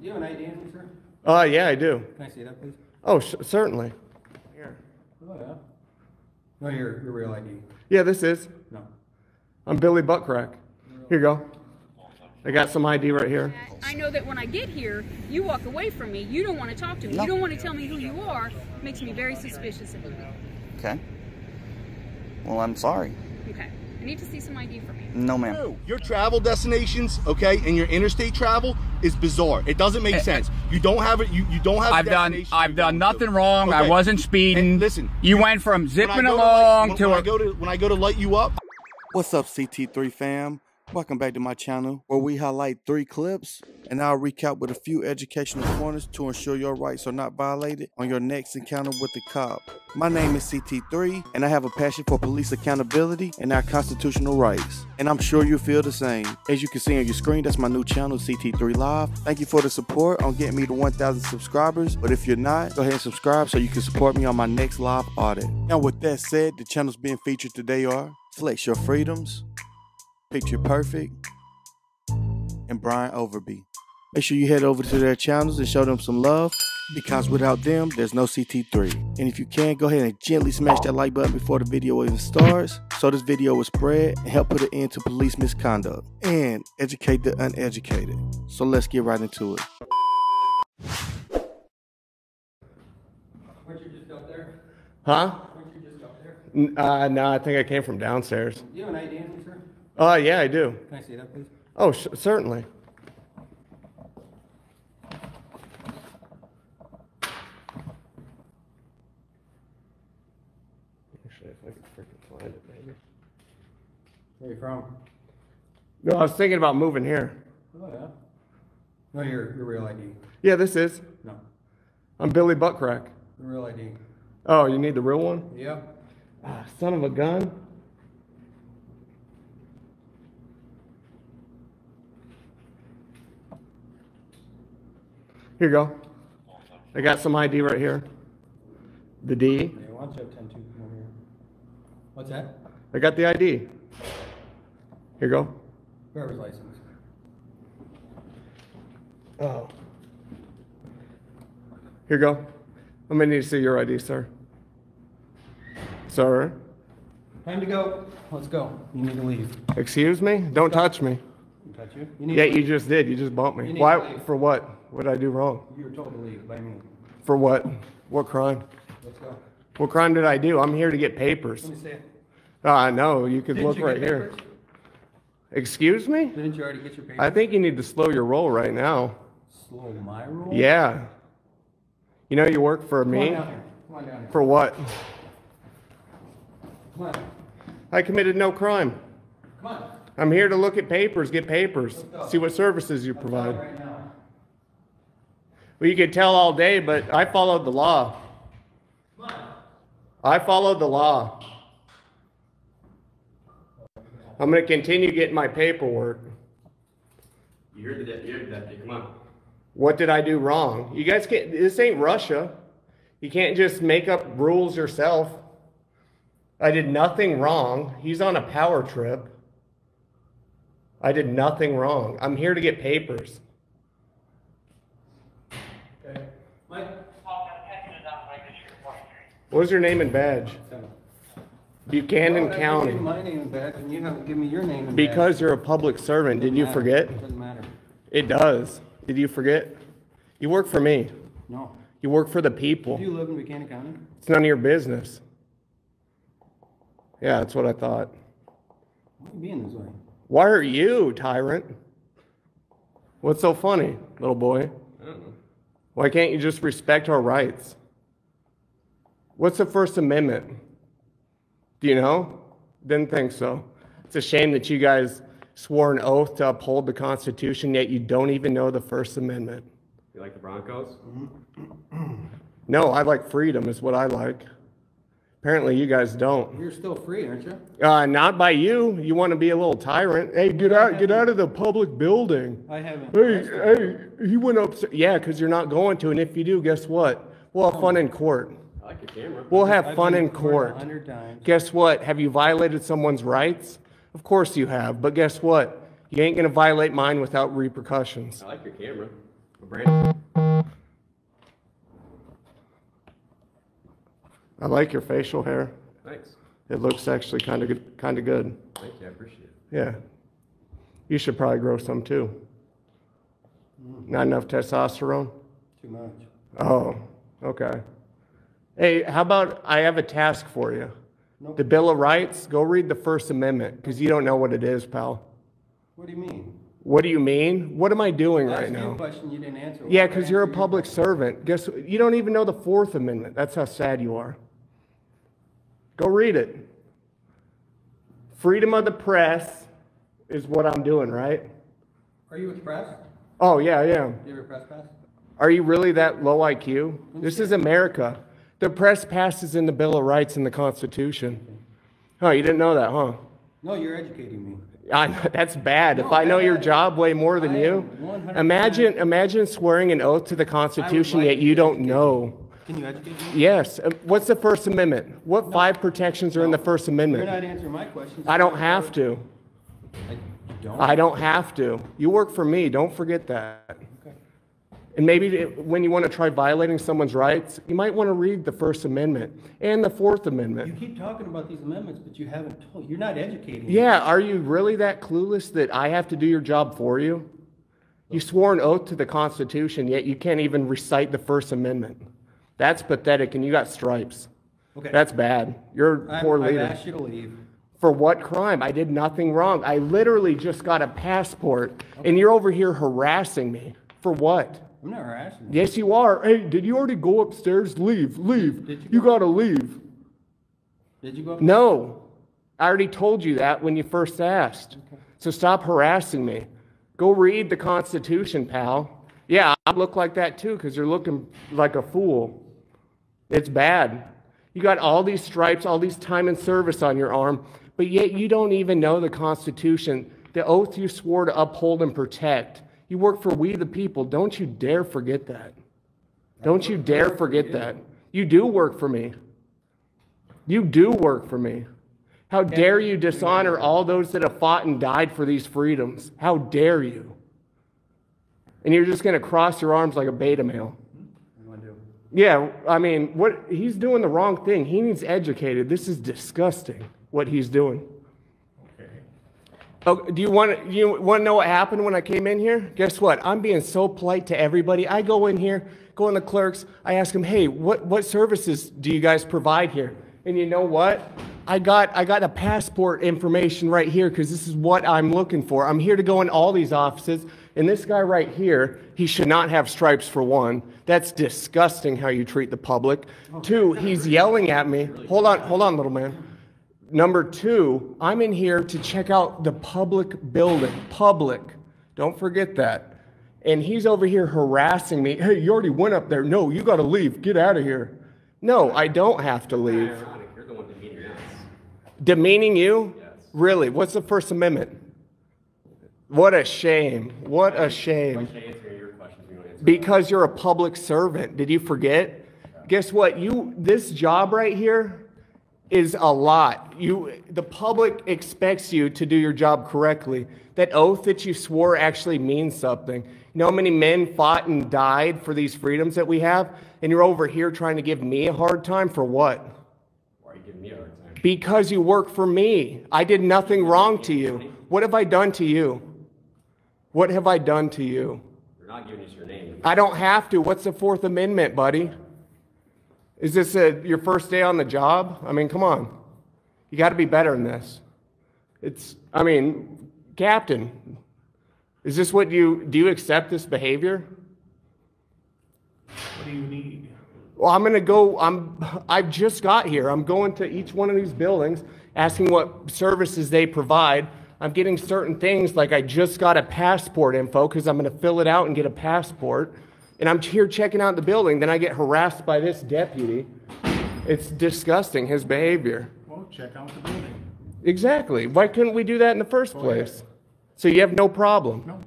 Do you have an ID on you, sir? Uh, yeah, I do. Can I see that, please? Oh, sh- certainly. Here. Oh, yeah. No, your, your real ID. Yeah, this is. No. I'm Billy Buttcrack. Here you go. I got some ID right here. I know that when I get here, you walk away from me. You don't want to talk to me. You don't want to tell me who you are. Makes me very suspicious of you. Okay. Well, I'm sorry. Okay. I need to see some ID from you. No, ma'am. Your travel destinations, okay, and your interstate travel is bizarre. It doesn't make Eh, sense. You don't have it. You, you don't have. a I've done I've done nothing to. wrong. I wasn't speeding. And listen, you went from zipping along to when, when a I go to when I go to light you up. What's up, CT3 fam? Welcome back to my channel where we highlight three clips and I'll recap with a few educational pointers to ensure your rights are not violated on your next encounter with the cop. My name is CT3 and I have a passion for police accountability and our constitutional rights. And I'm sure you feel the same. As you can see on your screen, that's my new channel, CT3 Live. Thank you for the support on getting me to 1,000 subscribers. But if you're not, go ahead and subscribe so you can support me on my next live audit. Now, with that said, the channels being featured today are Flex Your Freedoms, Picture Perfect, and Brian Overby. Make sure you head over to their channels and show them some love because without them, there's no CT3. And if you can, go ahead and gently smash that like button before the video even starts so this video will spread and help put an end to police misconduct and educate the uneducated. So let's get right into it. Weren't you just up there? Huh? Weren't you just up there? Uh, no, I think I came from downstairs. Do you have an ID on you, sir? Uh, yeah, I do. Can I see that, please? Oh, sh- certainly. Actually, if I could freaking find it, maybe. Where are you from? No, I was thinking about moving here. Oh, yeah. No, your, your real ID. Yeah, this is. No. I'm Billy Buttcrack. Your real ID. Oh, you need the real one? Yeah. Ah, son of a gun. Here you go. I got some ID right here. The D. Yeah, why don't you have ten two come over here? What's that? I got the ID. Here you go. Driver's license. Oh. Here you go. I'm gonna need to see your ID, sir. Sir, Time to go. Let's go. You need to leave. excuse me? Don't touch me. Touch you? You need Yeah, you just did. You just bumped me. Why? For what? What did I do wrong? You were told to leave by me. For what? What crime? Let's go. What crime did I do? I'm here to get papers. Let me see it. Ah, no, you could Didn't look you right here. papers? Excuse me? Didn't you already get your papers? I think you need to slow your roll right now. Slow my roll? Yeah. You know you work for Come on me? down here. Come on down here. For what? Come on. I committed no crime. Come on. I'm here to look at papers, get papers, see what services you provide. Well, you could tell all day, but I followed the law. I followed the law. I'm going to continue getting my paperwork. You heard the deputy, you heard the deputy, come on. What did I do wrong? You guys can't, this ain't Russia. You can't just make up rules yourself. I did nothing wrong. He's on a power trip. I did nothing wrong. I'm here to get papers. Okay. Mike. What was your name and badge? Buchanan Why would I give County. My name and badge, and you haven't given me your name and badge. Because you're a public servant. Did you Doesn't matter. forget? Doesn't matter. It does. Did you forget? You work for me. No. You work for the people. Do people. you live in Buchanan County? It's none of your business. Yeah, that's what I thought. Why are you being this way? Why are you, tyrant? What's so funny, little boy? Why can't you just respect our rights? What's the First Amendment? Do you know? Didn't think so. It's a shame that you guys swore an oath to uphold the Constitution, yet you don't even know the First Amendment. You like the Broncos? No, I like freedom, is what I like. Apparently, you guys don't. You're still free, aren't you? Uh, not by you. You want to be a little tyrant. Hey, get out! Get out of the public building. I haven't. Hey, hey, he went up. Yeah, because you're not going to, and if you do, guess what? We'll have fun in court. I like your camera. We'll have I've fun been in court. Hundred times. Guess what? Have you violated someone's rights? Of course you have. But guess what? You ain't gonna violate mine without repercussions. I like your camera. Brandon? I like your facial hair. Thanks. It looks actually kind of good, kind of good. Thank you. I appreciate it. Yeah. You should probably grow some too. Mm. Not enough testosterone? Too much. Oh, okay. Hey, how about I have a task for you? Nope. The Bill of Rights, go read the First Amendment because you don't know what it is, pal. What do you mean? What do you mean? What am I doing I right now? question you didn't answer. Yeah, because you're a public servant. Guess what? You don't even know the Fourth Amendment. That's how sad you are. Go read it. Freedom of the press is what I'm doing, right? Are you with the press? Oh, yeah, I am. Do you have a press pass? Are you really that low IQ? This is America. The press passes in the Bill of Rights and the Constitution. Oh, you didn't know that, huh? No, you're educating me. I, that's bad. If I know your job way more than I you, imagine imagine swearing an oath to the Constitution like yet you don't know. Can you educate me? Yes. Uh, What's the First Amendment? What five protections are in the First Amendment? You're not answering my questions. I don't have to. I- don't? I don't have to. You work for me. Don't forget that. Okay. And maybe when you want to try violating someone's rights, you might want to read the First Amendment and the Fourth Amendment. You keep talking about these amendments, but you haven't told, you're not educating me. Yeah, are you really that clueless that I have to do your job for you? You swore an oath to the Constitution, yet you can't even recite the First Amendment. That's pathetic, and you got stripes. Okay. That's bad. You're a poor I've leader. asked you to leave. For what crime? I did nothing wrong. I literally just got a passport, and you're over here harassing me. For what? I'm not harassing you. Yes, you are. Hey, did you already go upstairs? Leave, leave. Did you You go- gotta leave. Did you go? up- No, I already told you that when you first asked. So stop harassing me. Go read the Constitution, pal. Yeah, I look like that too because you're looking like a fool. It's bad. You got all these stripes, all these time and service on your arm, but yet you don't even know the Constitution, the oath you swore to uphold and protect. You work for we the people. Don't you dare forget that. Don't you dare forget that. You do work for me. You do work for me. How dare you dishonor all those that have fought and died for these freedoms? How dare you? And you're just going to cross your arms like a beta male. What do you wanna do? Yeah, I mean, what he's doing the wrong thing. He needs educated. This is disgusting what he's doing. Oh, do you want you want to know what happened when I came in here? Guess what? I'm being so polite to everybody. I go in here, go in the clerks. I ask them, "Hey, what what services do you guys provide here?" And you know what? I got I got a passport information right here because this is what I'm looking for. I'm here to go in all these offices, and this guy right here, he should not have stripes for one. That's disgusting how you treat the public. Two, he's yelling at me. Hold on, hold on, little man. Number two, I'm in here to check out the public building. Public. Don't forget that. And he's over here harassing me. Hey, you already went up there. No, you got to leave. Get out of here. No, I don't have to leave. You're the one demeaning us. Demeaning you? Yes. Really? What's the First Amendment? What a shame. What a shame. I can't answer your questions. You don't answer. Because you're a public servant. Did you forget? Guess what? You this job right here is a lot. You the public expects you to do your job correctly. That oath that you swore actually means something. You know how many men fought and died for these freedoms that we have? And you're over here trying to give me a hard time for what? Why are you giving me a hard time? Because you work for me. I did nothing wrong to you. What have I done to you? What have I done to you? You're not giving us your name. I don't have to. What's the Fourth Amendment, buddy? Is this a, your first day on the job? I mean, come on. You got to be better than this. It's, I mean, Captain, is this what you, do you accept this behavior? What do you need? Well, I'm going to go, I'm, I've just got here. I'm going to each one of these buildings, asking what services they provide. I'm getting certain things like I just got a passport info because I'm going to fill it out and get a passport. And I'm here checking out the building. Then I get harassed by this deputy. It's disgusting, his behavior. Well, check out the building. Exactly. Why couldn't we do that in the first oh, place? So you have no problem? No.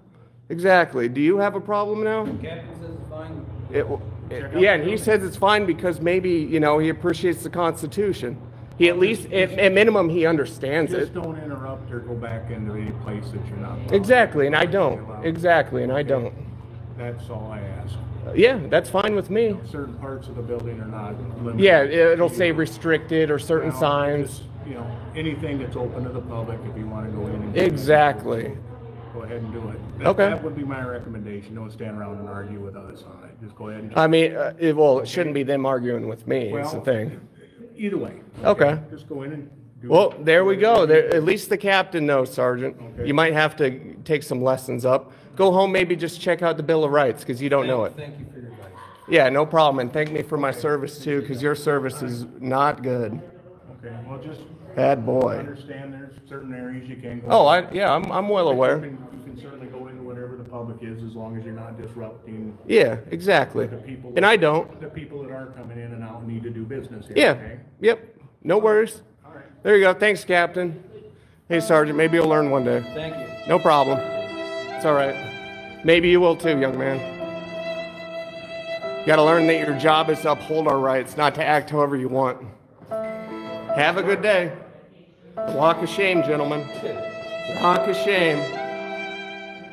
Exactly. Do you have a problem now? Captain says it's fine. It, it- yeah, and he says it's fine because maybe, you know, he appreciates the Constitution. He at least, at, at minimum, he understands it. Just don't interrupt or go back into a place that you're not. Exactly, and I don't. Exactly, and I don't. That's all I ask. Yeah, that's fine with me. Certain parts of the building are not limited. Yeah, it'll say restricted or certain Well, signs. just, You know, anything that's open to the public, if you want to go in and. Exactly. Go ahead and do it. That- Okay. That would be my recommendation. Don't stand around and argue with us on it. Just go ahead and. I mean, uh, it, well, it shouldn't be them arguing with me. Is the Well, thing. Either way. Okay. Just go in and. do it. Well, there we go. There, at least the captain knows, Sergeant. Okay. You might have to take some lessons up. Go home, maybe just check out the Bill of Rights because you don't know it. Thank you for your advice. Yeah, no problem. And thank me for my service too, because your service is not good. Okay, well, just. Bad boy. Understand there's certain areas you can't go. Oh, I yeah, I'm I'm well You aware. can, you can certainly go into whatever the public is, as long as you're not disrupting Yeah, exactly. the people. And I don't. The people that are coming in and out need to do business here, Yeah. okay? Yep. No worries. All right. There you go. Thanks, Captain. Hey, Sergeant. Maybe you'll learn one day. Thank you. No problem. It's all right. Maybe you will too, young man. You got to learn that your job is to uphold our rights, not to act however you want. Have a good day. Walk of shame, gentlemen. Walk of shame.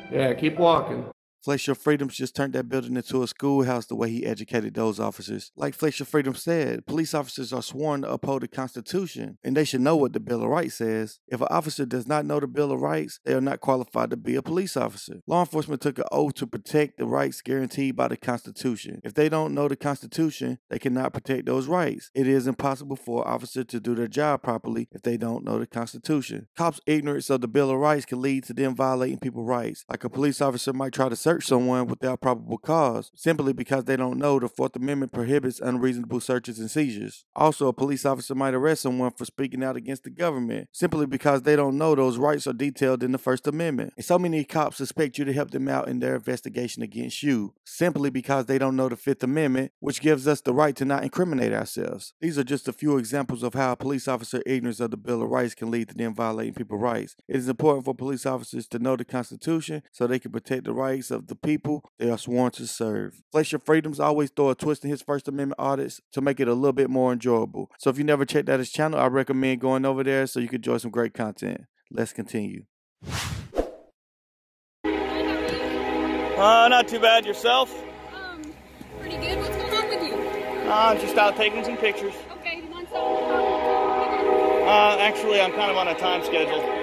Yeah, keep walking. Flex Your Freedoms just turned that building into a schoolhouse the way he educated those officers. Like Flex Your Freedom said, police officers are sworn to uphold the Constitution, and they should know what the Bill of Rights says. If an officer does not know the Bill of Rights, they are not qualified to be a police officer. Law enforcement took an oath to protect the rights guaranteed by the Constitution. If they don't know the Constitution, they cannot protect those rights. It is impossible for an officer to do their job properly if they don't know the Constitution. Cops' ignorance of the Bill of Rights can lead to them violating people's rights. Like a police officer might try to someone without probable cause simply because they don't know the Fourth Amendment prohibits unreasonable searches and seizures. Also, a police officer might arrest someone for speaking out against the government simply because they don't know those rights are detailed in the First Amendment. And so many cops expect you to help them out in their investigation against you simply because they don't know the Fifth Amendment, which gives us the right to not incriminate ourselves. These are just a few examples of how a police officer ignorance of the Bill of Rights can lead to them violating people's rights. It is important for police officers to know the Constitution so they can protect the rights of the people they are sworn to serve. Flex Your Freedoms always throw a twist in his First Amendment audits to make it a little bit more enjoyable. So if you never checked out his channel, I recommend going over there so you can enjoy some great content. Let's continue. Uh, not too bad yourself. Um, pretty good. What's going on with you? Uh, just out taking some pictures. Okay, you want something? Uh, actually, I'm kind of on a time schedule.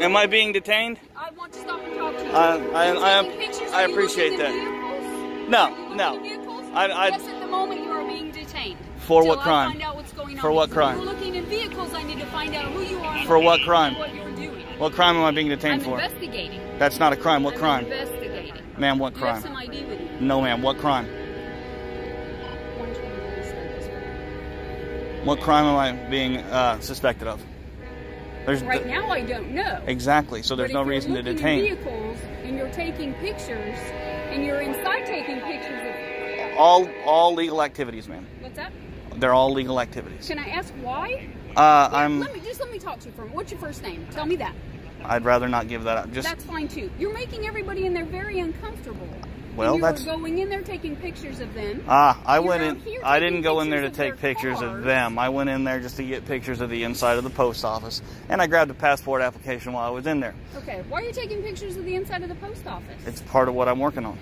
Am I being detained? I want to stop and talk to you. I- I- I- I appreciate that. vehicles? No, Are you looking no. vehicles? I- I- yes, at the moment you are being detained. For what crime? I find out what's going on. For what crime? You're looking at vehicles. I need to find out who you are. For what crime? What you're doing. What crime am I being I'm detained for? investigating. That's not a crime. What I'm crime? Investigating. Ma'am, what You have crime? some ID with you. No, ma'am. What crime? 123 Service Road. What crime am I being uh, suspected of? There's Right now, I don't know. exactly. So there's But no reason to detain. vehicles and you're taking pictures and you're inside taking pictures of All all legal activities, ma'am. what's that? They're all legal activities. Can I ask why? Uh, I'm. Let me just let me talk to you for a minute. What's your first name? Tell me that. I'd rather not give that up. Just That's fine too. You're making everybody in there very uncomfortable. Well, and you're that's- going in there taking pictures of them. Ah, I You're went in. here I didn't go in there to take pictures of them. I went in there just to get pictures of the inside of the post office, and I grabbed a passport application while I was in there. Okay. Why are you taking pictures of the inside of the post office? It's part of what I'm working on.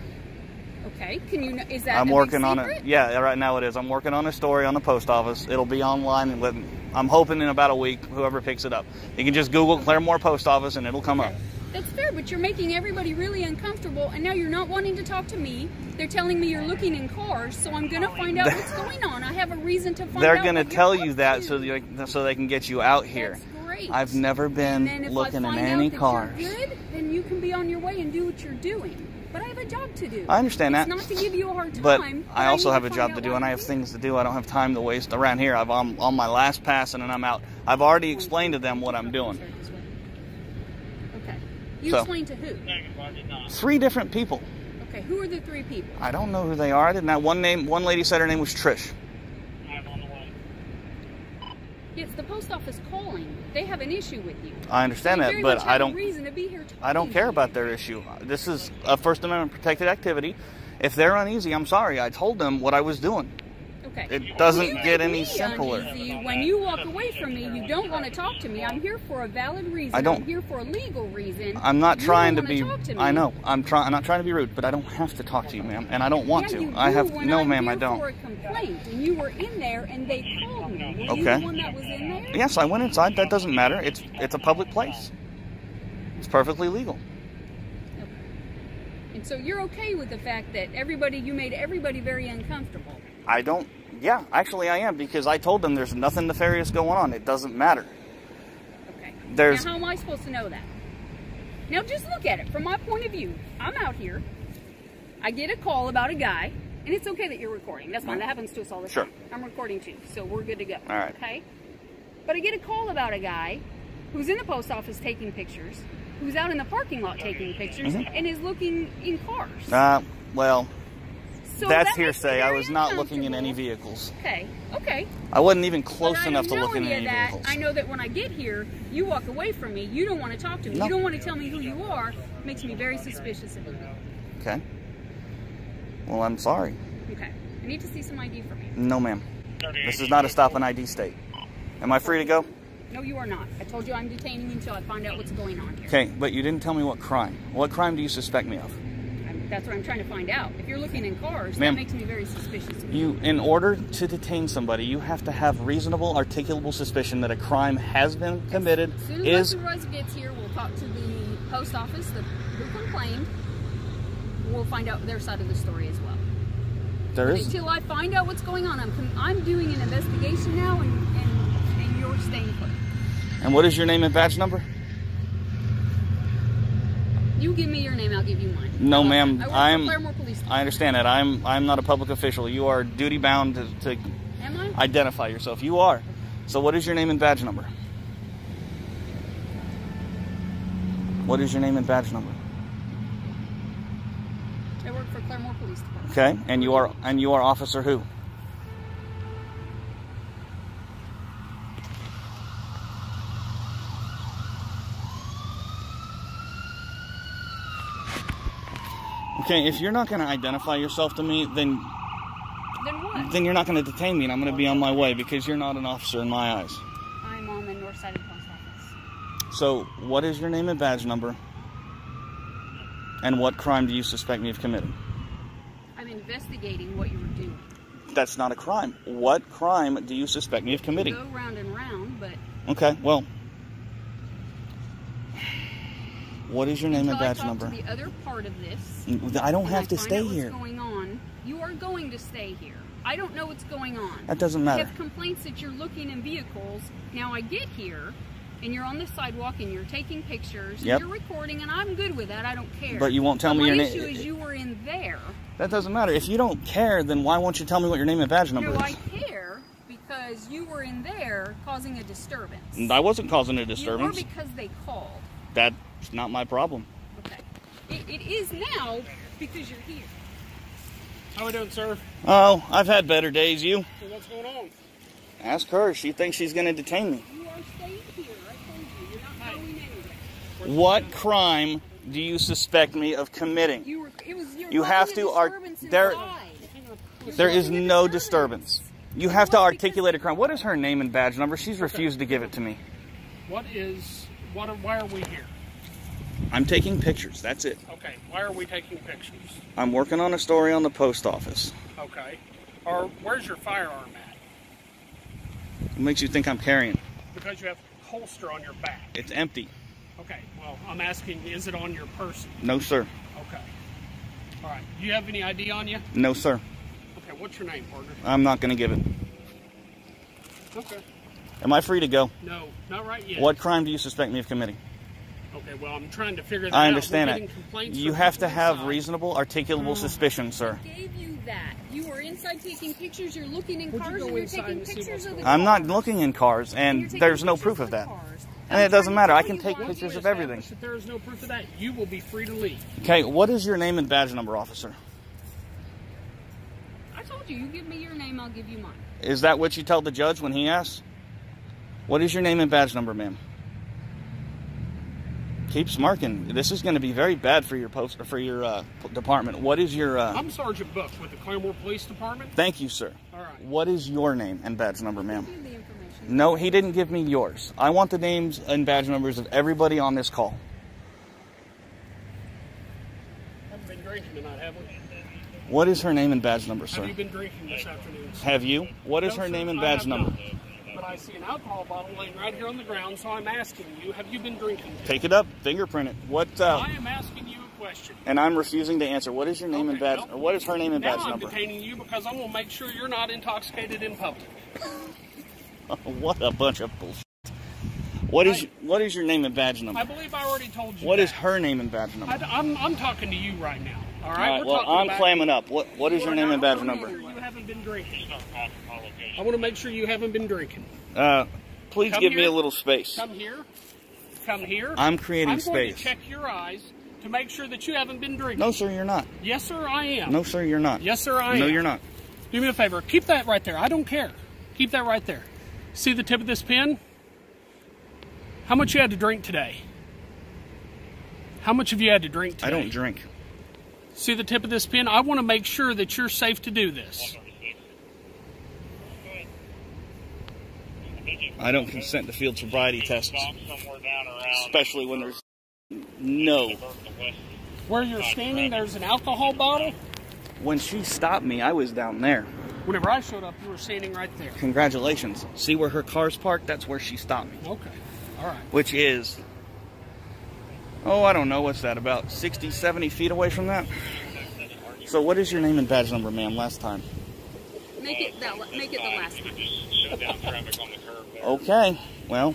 okay. Can you? Is that? I'm a working on it. Yeah, right now it is. I'm working on a story on the post office. It'll be online, and I'm hoping in about a week, whoever picks it up, you can just Google Claremore Post Office, and it'll come up. That's fair, but you're making everybody really uncomfortable, and now you're not wanting to talk to me. They're telling me you're looking in cars, so I'm gonna find out what's going on. I have a reason to find out. They're gonna tell you that to. so you, so they can get you out here. That's great. I've never been then if looking I in find any cars. You're good, then you can be on your way and do what you're doing. But I have a job to do. I understand it's that. not to give you a hard time. But but I also need have a job to do, and I have things to do. I don't have time to waste around here. I'm on, on my last pass, and then I'm out. I've already explained to them what I'm doing. You So- explain to who? Three different people. Okay. Who are the three people? I don't know who they are. I didn't. Have one name. One lady said her name was Trish. I'm on the way. It's the post office calling. They have an issue with you. I understand that, but I don't. reason to be here I don't care about their issue. This is a First Amendment protected activity. If they're uneasy, I'm sorry. I told them what I was doing. Okay. It doesn't get any simpler. When you walk away from me, you don't want to talk to me. I'm here for a valid reason. I don't- I'm here for a legal reason. I'm not You trying to be. to. I know. I'm trying. I'm not trying to be rude, but I don't have to talk to you, ma'am, and I don't want yeah, to. I have no, ma'am. I don't. For a complaint, and you were in there, and they called me. Were Okay. the one that was in there? Yes, I went inside. That doesn't matter. It's it's a public place. It's perfectly legal. And so you're okay with the fact that everybody, you made everybody very uncomfortable. I don't. Yeah, actually, I am because I told them there's nothing nefarious going on. It doesn't matter. Okay. There's- Now, how am I supposed to know that? Now, just look at it from my point of view. I'm out here. I get a call about a guy, and it's okay that you're recording. That's fine. That happens to us all the time. Sure. time. I'm recording too, so we're good to go. All right. Okay. But I get a call about a guy who's in the post office taking pictures, who's out in the parking lot taking pictures, Mhm. and is looking in cars. Uh, well, So that's that hearsay. I was not looking in any vehicles. Okay. Okay. I wasn't even close I enough to look in any that. vehicles. I know that when I get here, you walk away from me. You don't want to talk to me. No. You don't want to tell me who you are. It Makes me very suspicious of you. Okay. Well, I'm sorry. Okay. I need to see some ID from you. No, ma'am. This is not a stop and ID state. Am I free to go? No, you are not. I told you I'm detaining you until I find out what's going on here. Okay, but you didn't tell me what crime. What crime do you suspect me of? That's what I'm trying to find out. If you're looking in cars, that makes me very suspicious you. In order to detain somebody, you have to have reasonable, articulable suspicion that a crime has been committed. As soon as Is my gets here, we'll talk to the post office, the, who complained. We'll find out their side of the story as well. there is until I find out what's going on, I'm, I'm doing an investigation now, and, and, and you're staying put. And what is your name and badge number? You give me your name, I'll give you mine. No, ma'am. I'm. I understand that. I'm. I'm not a public official. You are duty bound to, to identify yourself. You are. So, what is your name and badge number? What is your name and badge number? I work for Claremore Police Department. Okay, and you are and you are officer who? Okay, if you're not going to identify yourself to me, then Then what? then you're not going to detain me, and I'm going to be on my way because you're not an officer in my eyes. I'm on the north side of the post office. So, what is your name and badge number? And what crime do you suspect me of committing? I'm investigating what you were doing. That's not a crime. What crime do you suspect me of committing? go round and round, but Okay, well, what is your name and until I badge number? to the other part of this, I don't and have to find stay here. Going on? You are going to stay here. I don't know what's going on. That doesn't matter. I have complaints that you're looking in vehicles. Now I get here, and you're on the sidewalk, and you're taking pictures, Yep. and you're recording, and I'm good with that. I don't care. But you won't tell But me your My name- issue is you were in there. That doesn't matter. If you don't care, then why won't you tell me what your name and badge number is? No, I care because you were in there causing a disturbance. I wasn't causing a You were disturbance. because they called. That's not my problem. Okay. It, it is now because you're here. How we doing, sir? Oh, I've had better days. You So what's going on? ask her. She thinks she's going to detain me. You are staying here. I told you. You're not going anywhere. What crime do you suspect me of committing? You were. It was. You're You have to art- there- There is no disturbance. You have to What? Because- articulate a crime. What is her name and badge number? She's refused to give it to me. What is, what? Are, why are we here? I'm taking pictures. That's it. Okay, why are we taking pictures? I'm working on a story on the post office. Okay. Or where's your firearm at? What makes you think I'm carrying? Because you have a holster on your back. It's empty. Okay, well, I'm asking, is it on your person? No, sir. Okay. All right. Do you have any ID on you? No, sir. Okay, what's your name, partner? I'm not going to give it. Okay. Am I free to go? No, not right yet. What crime do you suspect me of committing? Okay, well, I'm trying to figure that out. I understand We're it. You have to have inside. reasonable, articulable oh. suspicion, sir. I gave you that. You were inside taking pictures. You're looking in Would cars go and you're taking pictures of the going I'm not looking in cars, You're and there's no proof of that. cars. And I'm it doesn't matter. I can take pictures of everything. establish That there is no proof of that. You will be free to leave. Okay, what is your name and badge number, officer? I told you. You give me your name, I'll give you mine. Is that what you tell the judge when he asks? What is your name and badge number, ma'am? Keep smirking. This is going to be very bad for your post for your uh, p- department. What is your? Uh, I'm Sergeant Book with the Claremore Police Department. thank you, sir. All right. What is your name and badge number, ma'am? No, he didn't give me yours. I want the names and badge numbers of everybody on this call. Haven't been drinking tonight, have we? What is her name and badge number, sir? Have you been drinking this afternoon? Have you? What is No, her sir, name and badge number? not. I see an alcohol bottle laying right here on the ground, so I'm asking you: Have you been drinking? Take it up, fingerprint it. What? Uh, I am asking you a question. and I'm refusing to answer. What is your name and badge? what is her name and now badge I'm number? detaining you because I'm going to make sure you're not intoxicated in public. what a bunch of bullshit. What is what is your name and badge number? I believe I already told you. What is that. her name and badge number? I, am I'm talking to you right now. All All right. right. We're Well, I'm clamming up. What What is your name and badge number? You haven't been drinking. I want to make sure you haven't been drinking. Uh, please Come give me a little space. Come here. Come here. I'm creating I'm going space. to check your eyes to make sure that you haven't been drinking. No, sir, you're not. Yes, sir, I am. No, sir, you're not. Yes, sir, I No, am. No, you're not. Do me a favor. Keep that right there. I don't care. Keep that right there. See the tip of this pen? How much you had to drink today? How much have you had to drink today? I don't drink. See the tip of this pen? I want to make sure that you're safe to do this. I don't consent to field sobriety tests, especially when there's no. Where you're standing, there's an alcohol bottle. When she stopped me, I was down there. Whenever I showed up, you were standing right there. Congratulations. See where her car's parked? That's where she stopped me. Okay. All right. Which is, oh, I don't know, what's that, about 60, 70 feet away from that? So, what is your name and badge number, ma'am, last time? Make it that. Make it the last time. Okay, well,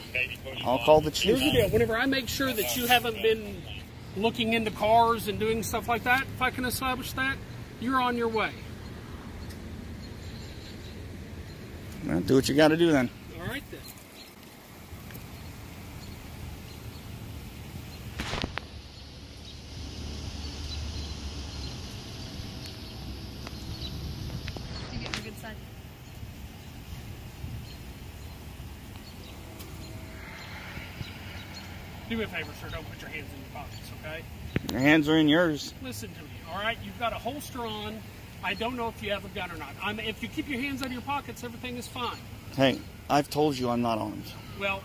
I'll call the Here's chief. the deal. Whenever I make sure that you haven't been looking into cars and doing stuff like that, if I can establish that, you're on your way. Well, do what you gotta do then. All right then. You get the good side. Do me a favor, sir. Don't put your hands in your pockets, okay? Your hands are in yours. Listen to me, all right? You've got a holster on. I don't know if you have a gun or not. I'm, if you keep your hands out of your pockets, everything is fine. Hey, I've told you I'm not armed. Well,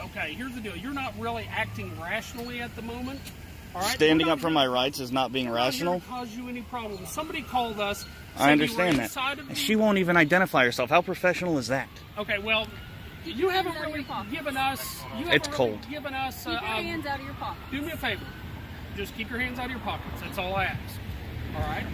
okay, here's the deal. You're not really acting rationally at the moment. All right? Standing up for my rights is not being we're not rational. cause you any problems. Somebody called us. I understand that. inside of the- She won't even identify herself. How professional is that? Okay, well, you haven't Hands out of really given us. You haven't It's really cold. Given us. Keep your uh, um, hands out of your pocket. do me a favor. Just keep your hands out of your pockets. That's all I ask. All right.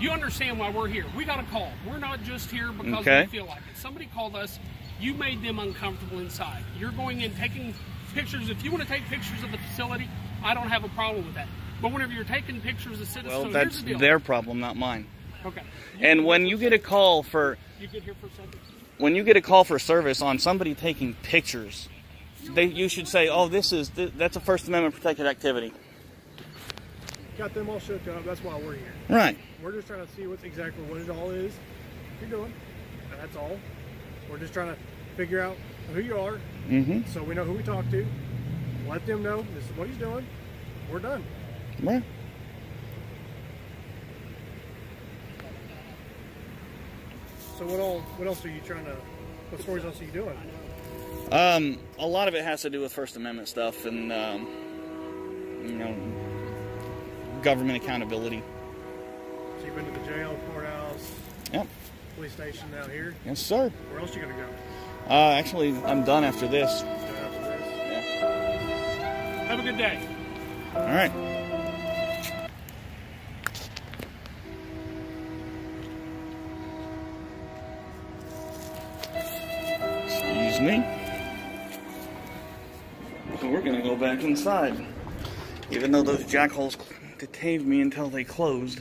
You understand why we're here. We got a call. We're not just here because Okay. we feel like it. Somebody called us. You made them uncomfortable inside. You're going in taking pictures. If you want to take pictures of the facility, I don't have a problem with that. But whenever you're taking pictures of citizens, Well, that's the deal. their problem, not mine. Okay. And when you get a call for You get here for a second. When you get a call for service on somebody taking pictures, they you should say, "Oh, this is th- that's a First Amendment protected activity." Got them all shook up. That's why we're here. Right. We're just trying to see what's exactly what it all is you're doing. And that's all. We're just trying to figure out who you are Mm-hmm. so we know who we talk to. Let them know this is what he's doing. We're done. Right. So what all what else are you trying to what stories else are you doing? Um, a lot of it has to do with First Amendment stuff and um, you know government accountability. So you've been to the jail, courthouse, Yep. police station down here. Yes, sir. Where else are you gonna go? Uh, actually, I'm done after this. After this? Yeah. Have a good day. All right. Inside, even though those jackholes detained me until they closed.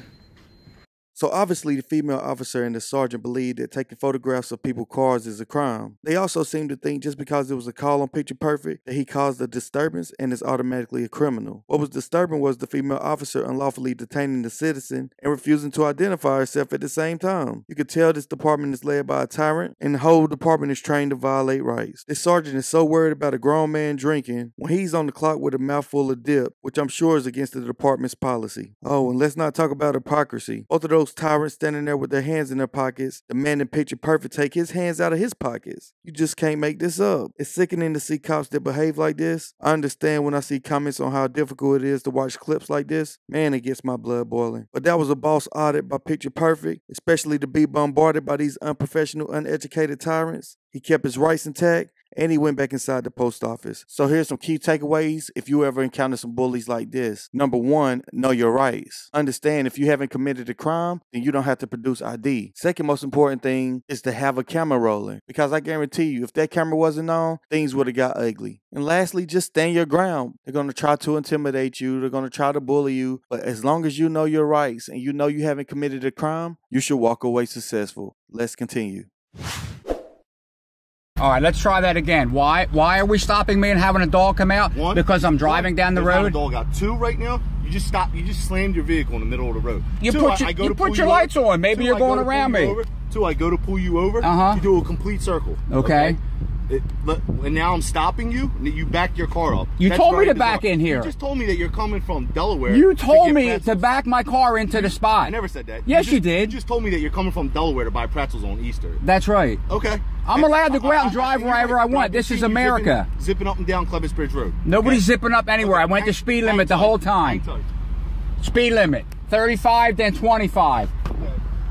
So obviously, the female officer and the sergeant believed that taking photographs of people's cars is a crime. They also seemed to think just because it was a call on Picture Perfect that he caused a disturbance and is automatically a criminal. What was disturbing was the female officer unlawfully detaining the citizen and refusing to identify herself at the same time. You could tell this department is led by a tyrant, and the whole department is trained to violate rights. This sergeant is so worried about a grown man drinking when he's on the clock with a mouthful of dip, which I'm sure is against the department's policy. Oh, and let's not talk about hypocrisy. Both of those tyrants standing there with their hands in their pockets, demanding picture perfect take his hands out of his pockets. You just can't make this up. It's sickening to see cops that behave like this. I understand when I see comments on how difficult it is to watch clips like this. Man, it gets my blood boiling. But that was a boss audit by Picture Perfect, especially to be bombarded by these unprofessional, uneducated tyrants. He kept his rights intact and he went back inside the post office. So here's some key takeaways if you ever encounter some bullies like this. Number one, know your rights. Understand if you haven't committed a crime, then you don't have to produce ID. Second most important thing is to have a camera rolling because I guarantee you, if that camera wasn't on, things would have got ugly. And lastly, just stand your ground. They're going to try to intimidate you, they're going to try to bully you, but as long as you know your rights and you know you haven't committed a crime, you should walk away successful. Let's continue. All right, let's try that again. Why why are we stopping me and having a dog come out? One, because I'm driving one, down the road. a dog out. Two right now. You just stop. You just slammed your vehicle in the middle of the road. You Two, put your- I go you to put your over. lights on. Maybe Two, you're I go going around me. over. Two, I go to pull you over. Uh-huh. You do a complete circle. Okay. It, but, and now I'm stopping you. and You back your car up. You That's told me to back in here. You just told me that you're coming from Delaware. You told get me to back my car into the spot. I never said that. Yes, just, you did. You just told me that you're coming from Delaware to buy pretzels on Easter. That's right. Okay. I'm allowed to go out and uh, drive wherever I want. This is America. Zipping, zipping up and down Clements Bridge Road. Nobody's Okay? zipping up anywhere. I went the speed limit the whole time. Speed limit 35 then 25.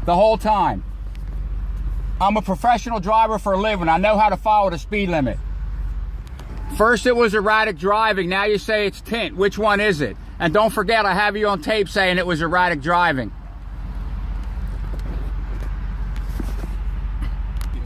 The whole time. I'm a professional driver for a living. I know how to follow the speed limit. First it was erratic driving. Now you say it's tint. Which one is it? And don't forget, I have you on tape saying it was erratic driving. Here-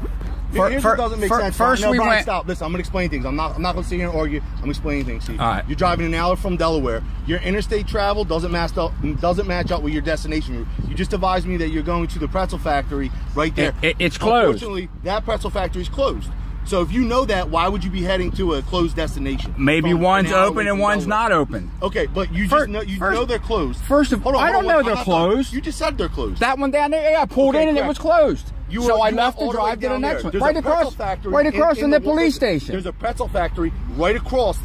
Fir- Here's what doesn't make fir- sense. first no, we Brian, went- stop. Listen, I'm gonna explain things. I'm not. I'm not gonna sit here and argue. I'm explaining things to you. All right. You're driving an hour from Delaware. Your interstate travel doesn't match up. Doesn't match up with your destination route. You just advised me that you're going to the pretzel factory right there. It- it- it's closed. Unfortunately, that pretzel factory is closed. So if you know that, why would you be heading to a closed destination? Maybe From one's open and one's Delaware? not open. Okay, but you just First- know you first- know they're closed. First of all, I don't on, know they're closed. You just said they're closed. That one down there, yeah, I pulled Okay, in and it was closed. You so were- I left to the drive to the next there. one. Right a pretzel across, factory right across in- from in the police station. There's a pretzel factory right across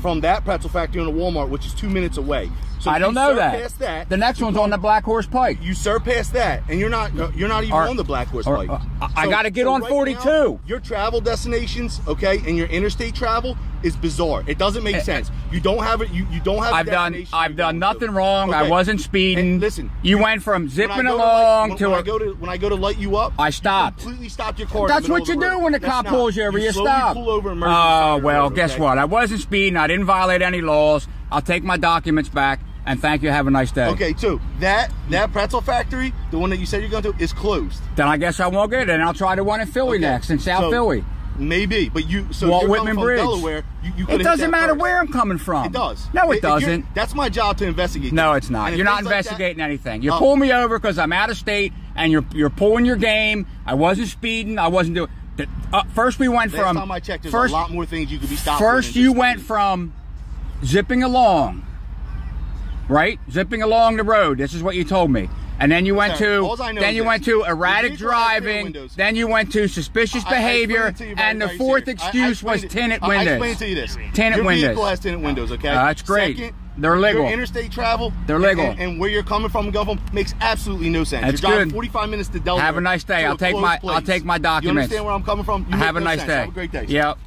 from that pretzel factory in the Walmart, which is two minutes away. So I don't know that. that. The next one's on the Black Horse Pike. You surpass that, and you're not you're not even Or- on the Black Horse or- Pike. uh, I- I gotta get on right 42. now, your travel destinations, okay, and your interstate travel is bizarre. It doesn't make Eh, sense. You don't have it. You, you don't have. a I've done I've done going to. nothing wrong. I wasn't speeding. And listen, you went from zipping along to when, when a I go to when I go to light you up, I stopped. completely stopped your car. That's what you do road. when the That's cop not. pulls you over. You, stop. Pull over Oh well, road, guess okay? what? I wasn't speeding. I didn't violate any laws. I'll take my documents back. And thank you. Have a nice day. Okay, two. That that pretzel factory, the one that you said you're going to, is closed. Then I guess I won't get it, and I'll try the one in Philly Okay, next, in South so Philly. Maybe, but you. So Walt you're Whitman Bridge. Delaware. You, you It doesn't matter first. where I'm coming from. It does. No, it you're- doesn't. That's my job to investigate. No, it's not. And You're not things like investigating anything. You Oh. pull me over because I'm out of state, and you're you're pulling your game. I wasn't speeding. I wasn't doing. Uh, first, we went Last from. time I checked, there's first, a lot more things you could be stopped. First, you went from zipping along, right? Zipping along the road. This is what you told me. And then you went Sir, to I then you this. went to erratic vehicle has tinted driving. Then you went to suspicious I- I behavior, it to and the very fourth. I- I excuse was it- tinted windows. I explained to you this. Tinted your windows. vehicle has tinted windows. Okay, Uh, that's great. Second, They're legal. Your interstate travel. They're legal. And, and where you're coming from, from, makes absolutely no sense. That's you're driving good. 45 minutes to Delaware. Have a nice day. I'll take my place. I'll take my documents. You understand where I'm coming from? You Have a nice sense. day. Have a great day. Yep.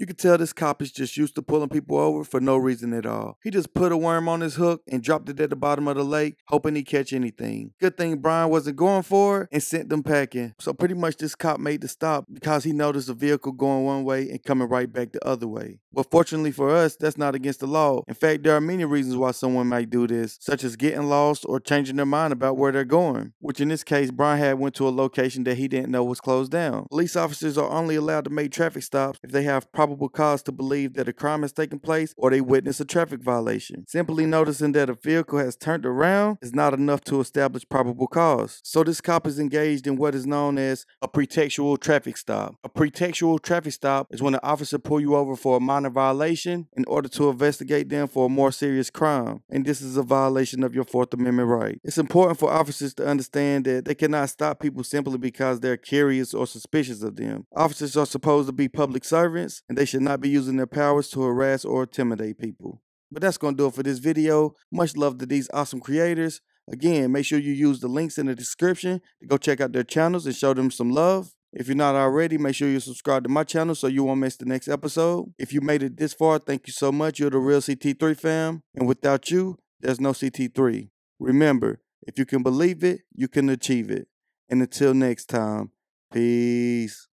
You could tell this cop is just used to pulling people over for no reason at all. He just put a worm on his hook and dropped it at the bottom of the lake, hoping he'd catch anything. Good thing Brian wasn't going for it and sent them packing. So pretty much this cop made the stop because he noticed a vehicle going one way and coming right back the other way. But fortunately for us, that's not against the law. In fact, there are many reasons why someone might do this, such as getting lost or changing their mind about where they're going. Which in this case, Brian had went to a location that he didn't know was closed down. Police officers are only allowed to make traffic stops if they have probable probable cause to believe that a crime has taken place or they witness a traffic violation. Simply noticing that a vehicle has turned around is not enough to establish probable cause. So this cop is engaged in what is known as a pretextual traffic stop. A pretextual traffic stop is when an officer pull you over for a minor violation in order to investigate them for a more serious crime, and this is a violation of your Fourth Amendment right. It's important for officers to understand that they cannot stop people simply because they're curious or suspicious of them. Officers are supposed to be public servants, and they should not be using their powers to harass or intimidate people. But that's going to do it for this video. Much love to these awesome creators. Again, make sure you use the links in the description to go check out their channels and show them some love. If you're not already, make sure you subscribe to my channel so you won't miss the next episode. If you made it this far, thank you so much. You're the real CT3 fam. And without you, there's no CT3. Remember, if you can believe it, you can achieve it. And until next time, peace.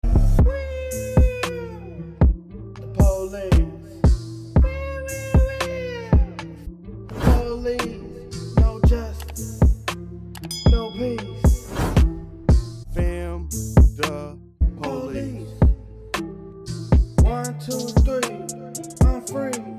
the police. One, two, three, I'm free.